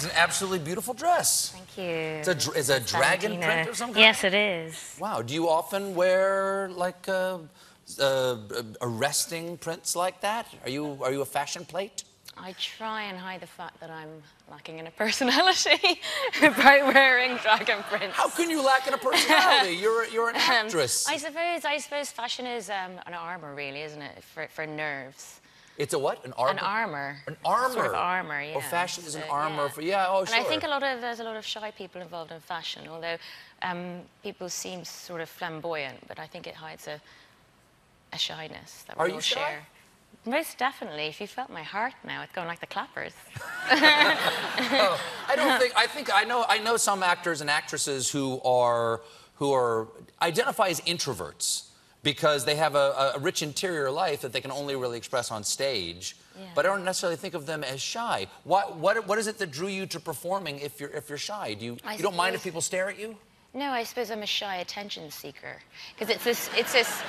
is an absolutely beautiful dress. Thank you. It's a, dr- is a dragon print of some kind? Yes, it is. Wow. Do you often wear like uh, uh, arresting prints like that? Are you are you a fashion plate? I try and hide the fact that I'm lacking in a personality by wearing dragon prints. How can you lack in a personality? You're you're an Um, actress. I suppose I suppose fashion is um, an armor, really, isn't it, for, for nerves? It's a what? An armor. An armor. An armor. Sort of armor, yeah. Oh, fashion is an So, armor yeah. for yeah. Oh, sure. And I think a lot of there's a lot of shy people involved in fashion, although um, people seem sort of flamboyant, but I think it hides a, a shyness that we Are all you shy? share. Most definitely. If you felt my heart now, it's going like the clappers. Oh, I don't think. I think I know. I know some actors and actresses who are who are identify as introverts because they have a, a rich interior life that they can only really express on stage. Yeah. But I don't necessarily think of them as shy. What, what, what is it that drew you to performing if you're, if you're shy? Do you, I you don't mind if people stare at you? No, I suppose I'm a shy attention seeker because it's this. It's this.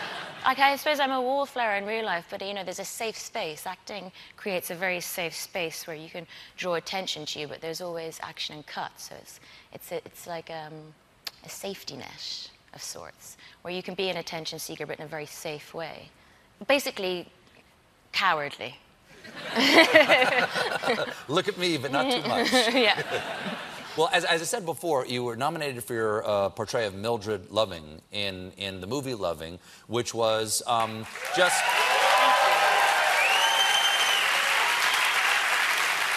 Like I suppose I'm a wallflower in real life, but you know, there's a safe space. Acting creates a very safe space where you can draw attention to you, but there's always action and cut. So it's it's a, it's like um, a safety net of sorts where you can be an attention seeker, but in a very safe way. Basically, cowardly. Look at me, but not too much. yeah. Well, as, as I said before, you were nominated for your uh, portrayal of Mildred Loving in, in the movie Loving, which was um, just.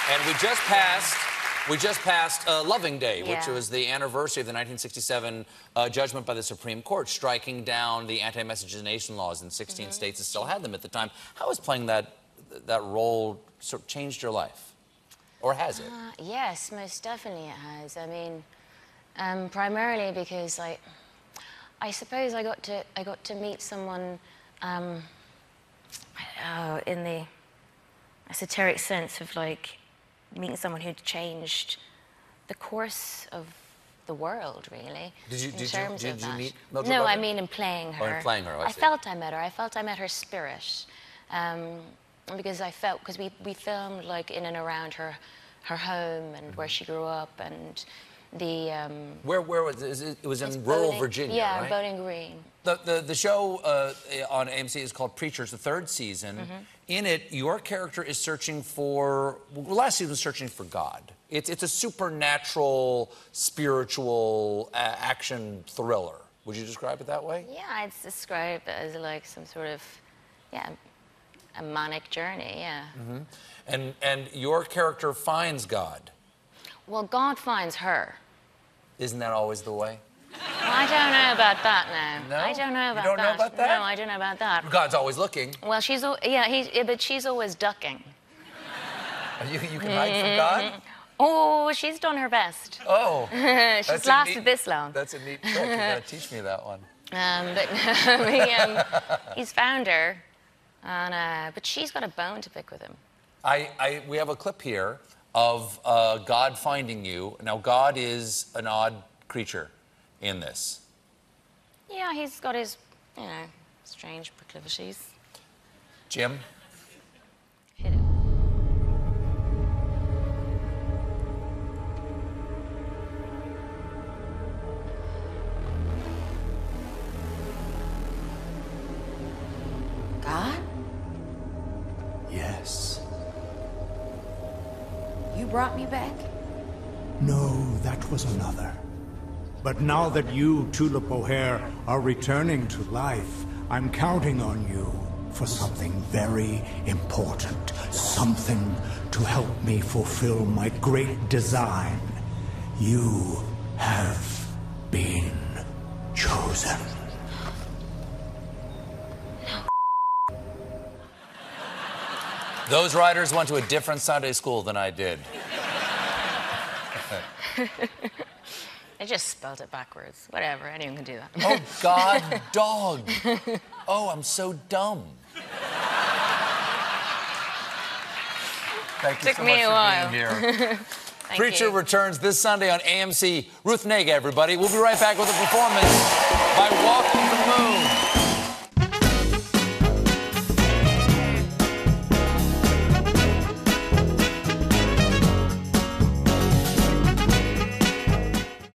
And we just passed. We just passed uh, Loving Day, which was the anniversary of the 1967 uh, judgment by the Supreme Court striking down the anti-miscegenation laws in 16 states that still had them at the time. How has playing that that role sort of changed your life, or has it? Uh, yes, most definitely it has. I mean, um, primarily because I, I suppose I got to I got to meet someone, um, in the esoteric sense of like meeting someone who'd changed the course of the world, really. Did you- in did you- did you meet Mildred No, I mean in playing her. Oh, in playing her, I see. felt I met her. I felt I met her spirit. Um, because I felt because we, we filmed like in and around her her home and Mm-hmm. where she grew up and the um, Where where was it? Is it it was in rural Bowling- Virginia, Yeah, right? Bowling Green. The, the, the show uh, on AMC is called Preachers, the third season. Mm-hmm. In it, your character is searching for, well, last season was searching for God. It's, it's a supernatural, spiritual uh, action thriller. Would you describe it that way? Yeah, I'd describe it as like some sort of yeah, a manic journey. Yeah. Mm-hmm. And, and your character finds God. Well, God finds her. Isn't that always the way? Well, I don't know about that now. No? I don't know about You don't know that. about that? No, I don't know about that. God's always looking. Well, she's yeah, yeah, but she's always ducking. You, you can hide from God? Oh, she's done her best. Oh. she's lasted neat- this long. That's a neat trick. You gotta teach me that one. Um, but he, um, he's found her, and, uh, but she's got a bone to pick with him. I, I, we have a clip here of uh, God finding you. Now, God is an odd creature in this. Yeah, he's got his, you know, strange proclivities. Jim, brought me back? No, that was another. But now that you, Tulip O'Hare, are returning to life, I'm counting on you for something very important. Something to help me fulfill my great design. You have been chosen. those writers went to a different Sunday school than I did. I just spelled it backwards. Whatever, anyone can do that. Oh, God, dog. Oh, I'm so dumb. Thank you Took so me much a for while. being here. Preacher you. returns this Sunday on AMC. Ruth Negga, everybody. We'll be right back with a performance by Walking the Moon.